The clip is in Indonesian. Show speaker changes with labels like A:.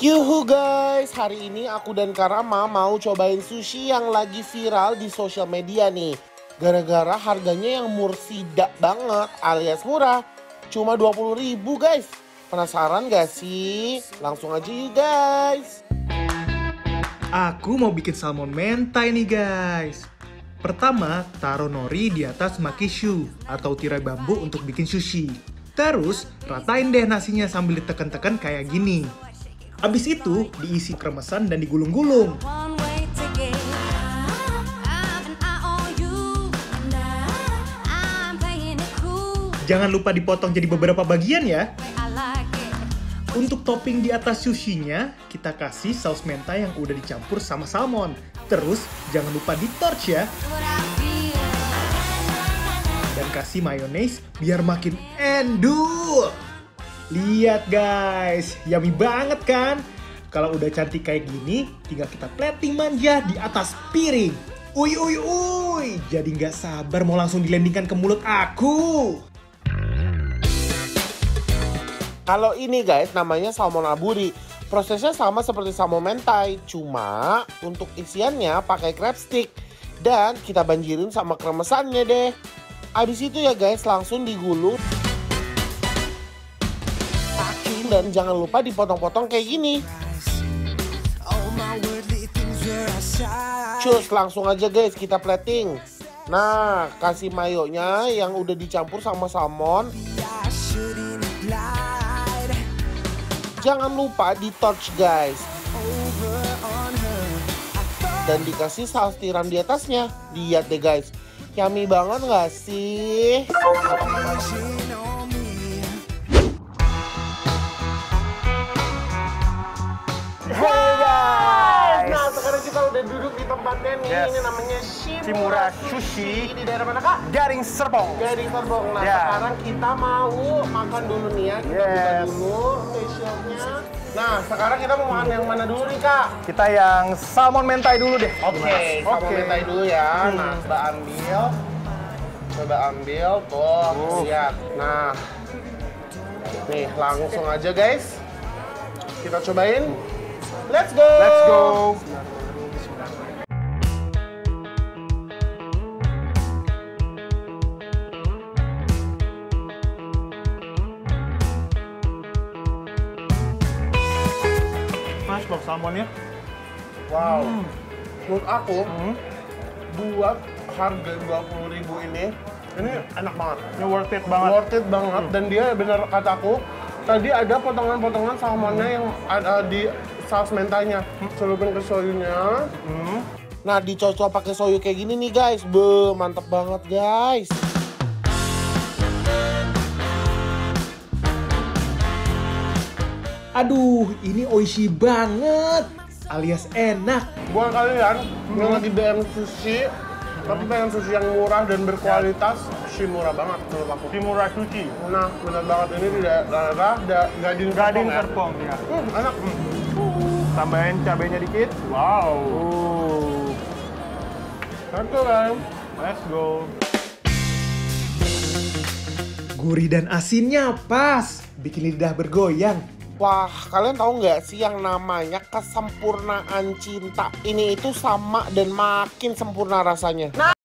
A: Yuhu guys, hari ini aku dan Karama mau cobain sushi yang lagi viral di sosial media nih. Gara-gara harganya yang mursidak banget alias murah. Cuma 20 ribu guys. Penasaran gak sih? Langsung aja yuk guys.
B: Aku mau bikin salmon mentai nih guys. Pertama, taruh nori di atas makishu atau tirai bambu untuk bikin sushi. Terus, ratain deh nasinya sambil ditekan-tekan kayak gini. Abis itu, diisi kremesan dan digulung-gulung. Jangan lupa dipotong jadi beberapa bagian ya. Untuk topping di atas sushinya, kita kasih saus mentai yang udah dicampur sama salmon. Terus, jangan lupa di torch ya. Dan kasih mayones biar makin endul. Lihat guys, yummy banget kan? Kalau udah cantik kayak gini, tinggal kita plating manja di atas piring. Uy uy uy, jadi nggak sabar mau langsung dilendingkan ke mulut aku.
A: Kalau ini guys namanya salmon aburi. Prosesnya sama seperti salmon mentai, cuma untuk isiannya pakai crab stick dan kita banjirin sama kremesannya deh. Abis itu ya guys langsung digulung dan jangan lupa dipotong-potong kayak gini. Cus langsung aja guys kita plating. Nah kasih mayonya yang udah dicampur sama salmon Jangan lupa di torch guys. Dan dikasih saus tiram di atasnya. Lihat deh guys. Yummy banget gak sih? Tempatnya nih.
C: Yes.
A: Ini namanya Shimura,
C: Shimura Sushi.
A: Di daerah mana kak?
C: Garing Serpong.
A: Gading Terbong. Nah
C: Ya.
A: sekarang kita mau makan dulu nih ya. Kita buka
C: Yes.
A: dulu facialnya. Nah sekarang kita mau makan yang mana dulu nih kak?
C: Kita yang salmon mentai dulu deh.
A: Oke,
C: Gimana?
A: sama mentai dulu ya. Nah, coba ambil. Coba ambil, tuh, lihat. Nah, nih langsung aja guys. Kita cobain. Let's go.
C: Let's go. Mas, bang salmonnya.
A: Wow.
C: Hmm.
A: Menurut aku, buat harga 20.000 ribu ini, ini enak banget.
C: Ini worth it banget.
A: Worth it banget dan dia bener kataku tadi ada potongan-potongan salmonnya yang ada di saus mentanya. Celupin ke soyunya.
C: Hmm.
A: Nah, dicocok pakai soyu kayak gini nih, guys. Be, mantep banget, guys.
B: Aduh, ini oishi banget. Alias enak.
A: Buat kalian yang lagi DM sushi, tapi pengen sushi yang murah dan berkualitas, Shimura banget menurut aku.
C: Shimura Sushi.
A: Nah, benar banget ini di daerah da- Gading
C: Gading
A: Serpong, ya.
C: Ya.
A: Hmm, enak.
C: Tambahin cabenya dikit. Wow.
A: Satu kan.
C: Let's go.
B: Gurih dan asinnya pas. Bikin lidah bergoyang.
A: Wah, kalian tahu nggak sih yang namanya kesempurnaan cinta? Ini itu sama dan makin sempurna rasanya. Nah,